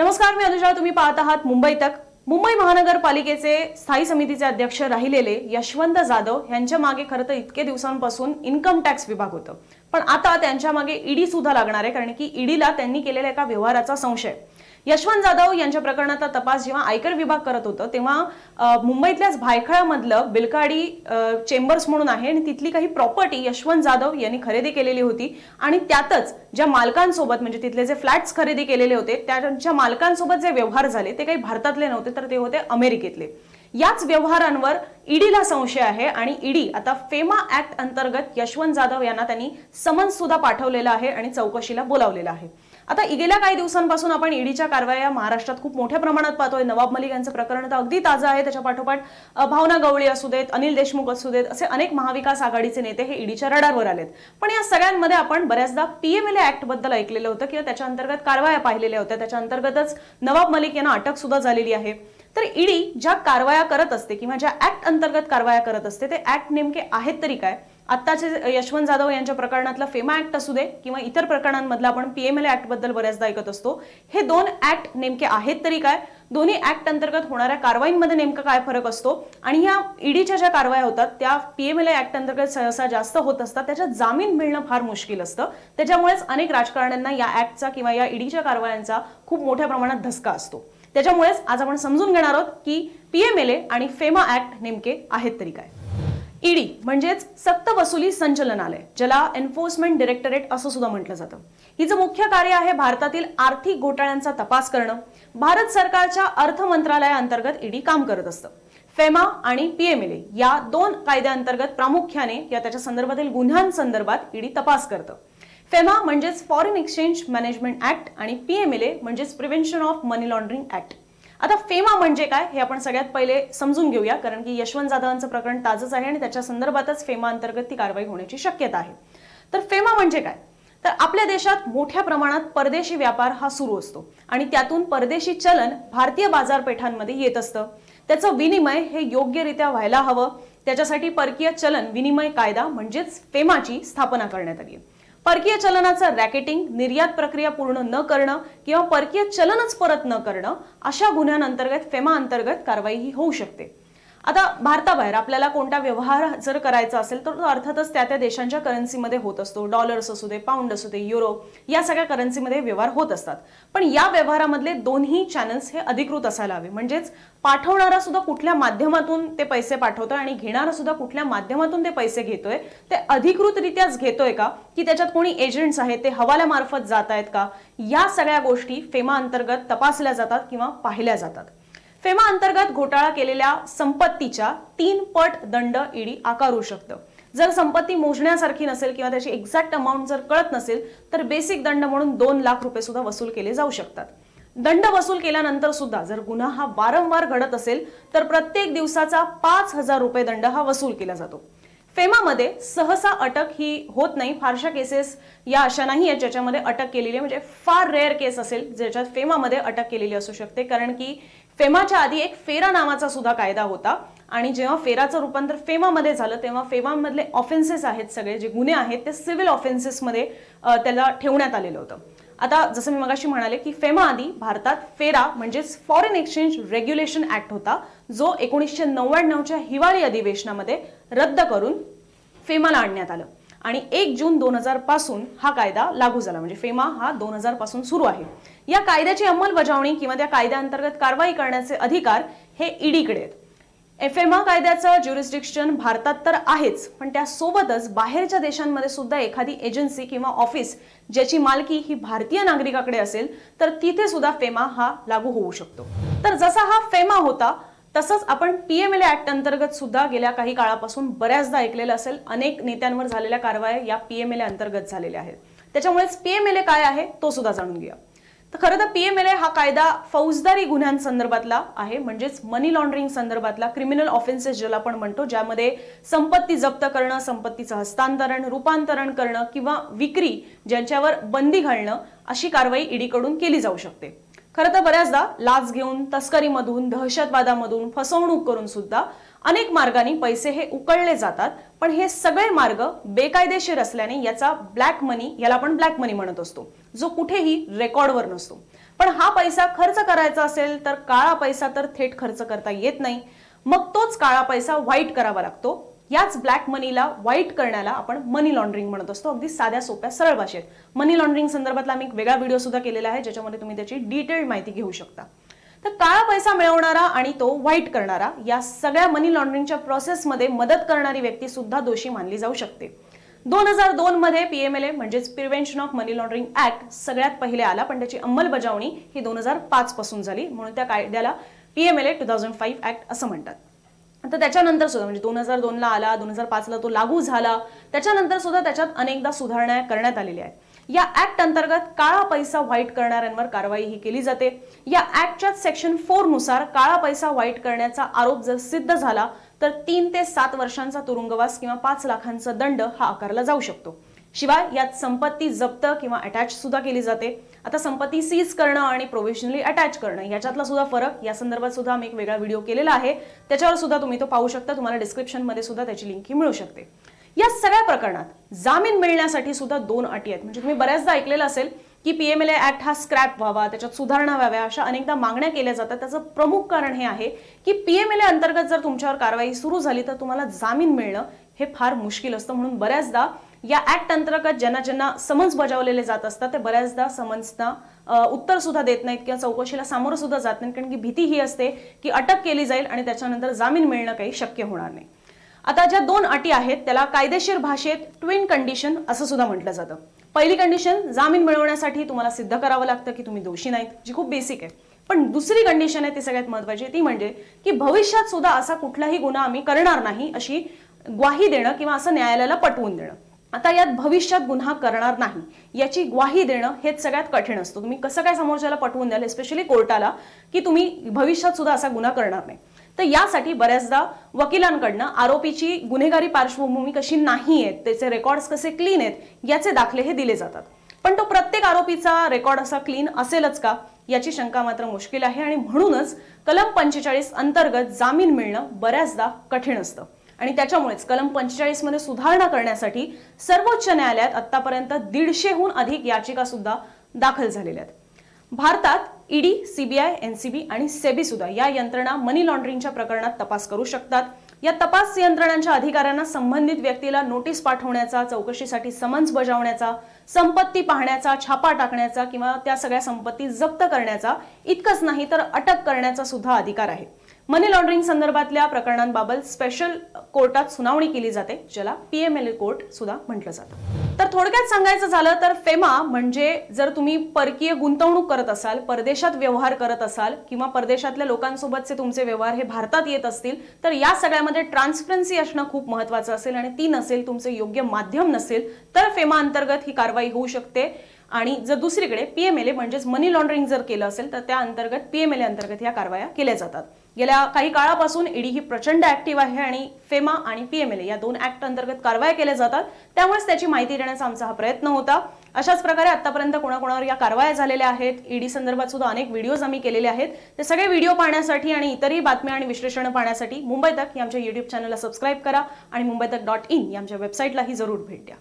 नमस्कार मी अनुजा. तुम्ही पाहत आहात मुंबई तक. मुंबई महानगरपालिकेचे स्थायी समितीचे अध्यक्ष राहिलेले यशवंत जाधव यांच्या मागे खरं तर इतके दिवसांपासून इन्कम टॅक्स विभाग होतं. पण आता त्यांच्या मागे ईडी सुद्धा लागणार आहे कारण की ईडीला त्यांनी केलेल्या एका व्यवहाराचा संशय. यशवंत जाधव यांच्या प्रकरणाचा तपास जेव्हा आयकर विभाग करत होतं तेव्हा मुंबईतल्याच भायखळ्यामधलं बिलकाडी चेंबर्स म्हणून आहे आणि तिथली काही प्रॉपर्टी यशवंत जाधव यांनी खरेदी केलेली होती. आणि त्यातच ज्या मालकांसोबत म्हणजे तिथले जे फ्लॅट्स खरेदी केलेले होते त्यांच्या मालकांसोबत जे व्यवहार झाले ते काही भारतातले नव्हते तर ते होते अमेरिकेतले. याच व्यवहारांवर ईडीला संशय आहे आणि ईडी आता फेमा ऍक्ट अंतर्गत यशवंत जाधव यांना त्यांनी समन्स सुद्धा पाठवलेलं आहे आणि चौकशीला बोलावलेलं आहे. आता गेल्या काही दिवसांपासून आपण ईडीच्या कारवाया महाराष्ट्रात खूप मोठ्या प्रमाणात पाहतोय. नवाब मलिक यांचं प्रकरण तर अगदी ताजं आहे. त्याच्या पाठोपाठ भावना गवळी असू देत अनिल देशमुख असू देत असे अनेक महाविकास आघाडीचे नेते हे ईडीच्या रडारवर आलेत. पण या सगळ्यांमध्ये आपण बऱ्याचदा पीएमएलए ऍक्टबद्दल ऐकलेलं होतं किंवा त्याच्या अंतर्गत कारवाया पाहिलेल्या होत्या. त्याच्या अंतर्गतच नवाब मलिक यांना अटक सुद्धा झालेली आहे. तर ईडी ज्या कारवाया करत असते किंवा ज्या ऍक्ट अंतर्गत कारवाया करत असते ते ऍक्ट नेमके आहेत तरी काय? आत्ताचे यशवंत जाधव यांच्या प्रकरणातला फेमा ऍक्ट असू दे किंवा इतर प्रकरणांमधला आपण पीएमएल ऍक्टबद्दल बऱ्याचदा ऐकत असतो. हे दोन ऍक्ट नेमके आहेत तरी काय? दोन्ही ऍक्ट अंतर्गत होणाऱ्या कारवाईंमध्ये नेमका काय फरक असतो? आणि ह्या ईडीच्या ज्या कारवाया होतात त्या पीएमएल ऍक्ट अंतर्गत सहसा जास्त होत असतात. त्याच्यात जामीन मिळणं फार मुश्किल असतं. त्याच्यामुळेच अनेक राजकारण्यांना या ऍक्टचा किंवा या ईडीच्या कारवायांचा खूप मोठ्या प्रमाणात धसका असतो. त्याच्यामुळेच आज आपण समजून घेणार आहोत की पीएमएलए आणि फेमा ऍक्ट नेमके आहेत तरी काय. ईडी म्हणजेच सक्त वसुली संचलनालय ज्याला एन्फोर्समेंट डिरेक्टरेट असं सुद्धा म्हटलं जातं. हिचं मुख्य कार्य आहे भारतातील आर्थिक घोटाळ्यांचा तपास करणं. भारत सरकारच्या अर्थ मंत्रालयाअंतर्गत ईडी काम करत असतं. फेमा आणि पीएमएलए या दोन कायद्याअंतर्गत प्रामुख्याने या त्याच्या संदर्भातील गुन्ह्यांसंदर्भात ईडी तपास करतं. फेमा म्हणजेच फॉरेन एक्सचेंज मॅनेजमेंट ऍक्ट आणि पीएमएलए म्हणजेच prevention of money laundering act आता फेमा म्हणजे काय हे आपण सगळ्यात पहिले समजून घेऊया कारण की यशवंत जाधवांचं प्रकरण ताजंच आहे आणि त्याच्या संदर्भातच फेमा अंतर्गत ती कारवाई होण्याची शक्यता आहे. तर फेमा म्हणजे काय? तर आपल्या देशात मोठ्या प्रमाणात परदेशी व्यापार हा सुरू असतो आणि त्यातून परदेशी चलन भारतीय बाजारपेठांमध्ये येत असतं. त्याचं विनिमय हे योग्यरित्या व्हायला हवं. त्याच्यासाठी परकीय चलन विनिमय कायदा म्हणजेच फेमाची स्थापना करण्यात आली आहे. परकीय चलनाचं रॅकेटिंग निर्यात प्रक्रिया पूर्ण न करणं किंवा परकीय चलनच परत न करणं अशा गुन्ह्यांअंतर्गत फेमा अंतर्गत कारवाई ही होऊ शकते. आता भारताबाहेर आपल्याला कोणता व्यवहार जर करायचा असेल तर तो अर्थातच त्या त्या देशांच्या करन्सीमध्ये होत असतो. डॉलर्स असू दे पाऊंड असू दे युरो या सगळ्या करन्सीमध्ये व्यवहार होत असतात. पण या व्यवहारामधले दोन्ही चॅनल्स हे अधिकृत असायला हवे. म्हणजेच पाठवणारा सुद्धा कुठल्या माध्यमातून ते पैसे पाठवतोय आणि घेणारा सुद्धा कुठल्या माध्यमातून ते पैसे घेतोय ते अधिकृतरित्याच घेतोय का? की त्याच्यात कोणी एजंट्स आहेत ते हवाल्यामार्फत जात आहेत का? या सगळ्या गोष्टी फेमा अंतर्गत तपासल्या जातात किंवा पाहिल्या जातात. फेमा अंतर्गत घोटाळा केलेल्या संपत्तीच्या तीन पट दंड ईडी आकारू शकतं. जर संपत्ती मोजण्यासारखी नसेल किंवा त्याची एक्झॅक्ट अमाऊंट जर कळत नसेल तर बेसिक दंड म्हणून दोन लाख रुपये सुद्धा वसूल केले जाऊ शकतात. दंड वसूल केल्यानंतर सुद्धा जर गुन्हा हा वारंवार घडत असेल तर प्रत्येक दिवसाचा पाच हजार रुपये दंड हा वसूल केला जातो. फेमामध्ये सहसा अटक ही होत नाही. फारशा केसेस या अशा नाही आहेत ज्याच्यामध्ये अटक केलेली आहे. म्हणजे फार रेअर केस असेल ज्याच्यात फेमामध्ये अटक केलेली असू शकते. कारण की फेमाच्या आधी एक फेरा नावाचा सुद्धा कायदा होता. आणि जेव्हा फेराचं रूपांतर फेमामध्ये झालं तेव्हा फेमामधले ऑफेन्सेस आहेत सगळे जे गुन्हे आहेत ते सिव्हिल ऑफेन्सेसमध्ये त्याला ठेवण्यात आलेलं होतं. आता जसं मी मगाशी म्हणाले की फेमा आधी भारतात फेरा म्हणजेच फॉरेन एक्सचेंज रेग्युलेशन ऍक्ट होता जो एकोणीसशे नव्याण्णवच्या हिवाळी अधिवेशनामध्ये रद्द करून फेमाला आणण्यात आलं. आणि एक जून दोन हजारपासून हा कायदा लागू झाला. म्हणजे फेमा हा दोन हजारपासून सुरू आहे. या कायद्याची अंमलबजावणी किंवा त्या कायद्याअंतर्गत कारवाई करण्याचे अधिकार हे ईडीकडे आहेत. एफएमआ कायद्याचं ज्युरिस्डिक्शन भारतात तर आहेच पण त्यासोबतच बाहेरच्या देशांमध्ये सुद्धा एखादी एजन्सी किंवा ऑफिस ज्याची मालकी ही भारतीय नागरिकाकडे असेल तर तिथे सुद्धा फेमा हा लागू होऊ शकतो. तर जसा हा फेमा होता तसंच आपण पीएमएलए ऍक्ट अंतर्गत सुद्धा गेल्या काही काळापासून बऱ्याचदा ऐकलेलं असेल. अनेक नेत्यांवर झालेल्या कारवाया या पीएमएलए अंतर्गत झालेल्या आहेत. त्याच्यामुळेच पीएमएलए काय आहे तो सुद्धा जाणून घेऊया. तर खरं तर पीएमएलए हा कायदा फौजदारी गुन्ह्यांसंदर्भातला आहे. म्हणजेच मनी लॉन्ड्रिंग संदर्भातला क्रिमिनल ऑफेन्सेस ज्याला आपण म्हणतो ज्यामध्ये संपत्ती जप्त करणं संपत्तीचं हस्तांतरण रूपांतरण करणं किंवा विक्री ज्यांच्यावर बंदी घालणं अशी कारवाई ईडीकडून केली जाऊ शकते. खरं तर बऱ्याचदा लाच घेऊन तस्करीमधून दहशतवादामधून फसवणूक करून सुद्धा अनेक मार्गाने पैसे हे उकळले जातात. पण हे सगळे मार्ग बेकायदेशीर असल्याने याचा ब्लॅक मनी याला आपण ब्लॅक मनी म्हणत असतो. जो कुठेही रेकॉर्डवर नसतो. पण हा पैसा खर्च करायचा असेल तर काळा पैसा तर थेट खर्च करता येत नाही. मग तोच काळा पैसा व्हाईट करावा लागतो. याच ब्लॅक मनीला व्हाईट करण्याला आपण मनी लॉन्ड्रिंग म्हणत असतो. अगदी साध्या सोप्या सरळ भाषेत. मनी लॉन्ड्रिंग संदर्भातला आम्ही एक वेगळा व्हिडिओ सुद्धा केलेला आहे ज्याच्यामध्ये तुम्ही त्याची डिटेल्ड माहिती घेऊ शकता. तर काळा पैसा मिळवणारा आणि तो व्हाईट करणारा या सगळ्या मनी लॉन्ड्रिंगच्या प्रोसेसमध्ये मदत करणारी व्यक्ती सुद्धा दोषी मानली जाऊ शकते. दोन हजार दोन मध्ये पीएमएलए म्हणजेच prevention of money laundering act सगळ्यात पहिले आला पण त्याची अंमलबजावणी ही दोन हजार पाच पासून झाली. म्हणून त्या कायद्याला PMLA two thousand five act असं म्हणतात. आता त्याच्यानंतर सुद्धा म्हणजे दोन हजार दोनला आला दोन हजार पाचला तो लागू झाला त्याच्यानंतर सुद्धा त्याच्यात अनेकदा सुधारणा करण्यात आलेल्या आहेत. या ऍक्ट अंतर्गत काळा पैसा व्हाईट करणाऱ्यांवर कारवाई ही केली जाते. या ऍक्टच्या सेक्शन फोरनुसार काळा पैसा व्हाईट करण्याचा आरोप जर सिद्ध झाला तर तीन ते सात वर्षांचा तुरुंगवास किंवा पाच लाखांचा दंड हा आकारला जाऊ शकतो. शिवाय यात संपत्ती जप्त किंवा अटॅच सुद्धा केली जाते. आता संपत्ती सीज करणं आणि प्रोव्हिशनली अटॅच करणं याच्यातला सुद्धा फरक या संदर्भात सुद्धा आम्ही एक वेगळा व्हिडिओ केलेला आहे. त्याच्यावर सुद्धा तुम्ही तो पाहू शकता तुम्हाला डिस्क्रिप्शनमध्ये सुद्धा त्याची लिंक ही मिळू शकते. या सगळ्या प्रकरणात जामीन मिळण्यासाठी सुद्धा दोन अटी आहेत. म्हणजे तुम्ही बऱ्याचदा ऐकलेलं असेल की पीएमएलए ऍक्ट हा स्क्रॅप व्हावा त्याच्यात सुधारणा व्हाव्या अशा अनेकदा मागण्या केल्या जातात. त्याचं प्रमुख कारण हे आहे की पीएमएलए अंतर्गत जर तुमच्यावर कारवाई सुरू झाली तर तुम्हाला जामीन मिळणं हे फार मुश्किल असतं म्हणून बऱ्याचदा या ऍक्ट अंतर्गत ज्यांना ज्यांना समन्स बजावलेले जात असतात ते बऱ्याचदा समन्सना उत्तर सुद्धा देत नाहीत किंवा चौकशीला सामोरं सुद्धा जात नाहीत कारण की भीती ही असते की अटक केली जाईल आणि त्याच्यानंतर जामीन मिळणं काही शक्य होणार नाही. आता ज्या दोन अटी आहेत त्याला कायदेशीर भाषेत ट्विन कंडिशन असं सुद्धा म्हटलं जातं. पहिली कंडिशन जामीन मिळवण्यासाठी तुम्हाला सिद्ध करावं लागतं की तुम्ही दोषी नाहीत जी खूप बेसिक आहे. पण दुसरी कंडिशन आहे ती सगळ्यात महत्वाची ती म्हणजे की भविष्यात सुद्धा असा कुठलाही गुन्हा आम्ही करणार नाही अशी ग्वाही देणं किंवा असं न्यायालयाला पटवून देणं. आता यात भविष्यात गुन्हा करणार नाही याची ग्वाही देणं हेच सगळ्यात कठीण असतं. तुम्ही कसं काय समोरच्याला पटवून द्याल स्पेशली कोर्टाला की तुम्ही भविष्यात सुद्धा असा गुन्हा करणार नाही. तर यासाठी बऱ्याचदा वकिलांकडनं आरोपीची गुन्हेगारी पार्श्वभूमी कशी नाही आहे त्याचे रेकॉर्ड्स कसे क्लीन आहेत याचे दाखले हे दिले जातात. पण तो प्रत्येक आरोपीचा रेकॉर्ड असा क्लीन असेलच का याची शंका मात्र मुश्किल आहे आणि म्हणूनच कलम पंचेचाळीस अंतर्गत जामीन मिळणं बऱ्याचदा कठीण असतं. आणि त्याच्यामुळेच कलम पंचेचाळीसमध्ये सुधारणा करण्यासाठी सर्वोच्च न्यायालयात आतापर्यंत दीडशेहून अधिक याचिका सुद्धा दाखल झालेल्या आहेत. भारतात ईडी सीबीआय एनसीबी आणि सेबी सुद्धा या यंत्रणा मनी लॉन्ड्रिंगच्या प्रकरणात तपास करू शकतात. या तपास यंत्रणांच्या अधिकाऱ्यांना संबंधित व्यक्तीला नोटीस पाठवण्याचा चौकशीसाठी समन्स बजावण्याचा संपत्ती पाहण्याचा छापा टाकण्याचा किंवा त्या सगळ्या संपत्ती जप्त करण्याचा इतकंच नाही तर अटक करण्याचा सुद्धा अधिकार आहे. मनी लॉन्ड्रिंग संदर्भातल्या प्रकरणांबाबत स्पेशल कोर्टात सुनावणी केली जाते ज्याला पीएमएलए कोर्ट सुद्धा म्हटलं जातं. तर थोडक्यात सांगायचं झालं तर फेमा म्हणजे जर तुम्ही परकीय गुंतवणूक करत असाल परदेशात व्यवहार करत असाल किंवा परदेशातल्या लोकांसोबतचे तुमचे व्यवहार हे भारतात येत असतील तर या सगळ्यामध्ये ट्रान्सपरन्सी असणं खूप महत्वाचं असेल आणि ती नसेल तुमचं योग्य माध्यम नसेल तर फेमा अंतर्गत ही कारवाई होऊ शकते. आणि जर दुसरीकडे पीएमएलए म्हणजेच मनी लॉन्ड्रिंग जर केलं असेल तर त्या अंतर्गत पीएमएलए अंतर्गत या कारवाया केल्या जातात. गेल्या काही काळापासून ईडी ही प्रचंड ऍक्टिव्ह आहे आणि फेमा आणि पीएमएलए या दोन ऍक्ट अंतर्गत कारवाया केल्या जातात. त्यामुळेच त्याची माहिती देण्याचा आमचा हा प्रयत्न होता. अशाच प्रकारे आतापर्यंत कोणाकोणावर या कारवाया झालेल्या आहेत ईडी संदर्भात सुद्धा अनेक व्हिडिओज आम्ही केलेले आहेत. ते सगळे व्हिडिओ पाहण्यासाठी आणि इतरही बातम्या आणि विश्लेषण पाहण्यासाठी मुंबई तक या आमच्या युट्यूब चॅनलला सबस्क्राईब करा आणि मुंबई तक डॉट इन या आमच्या वेबसाईटलाही जरूर भेट द्या.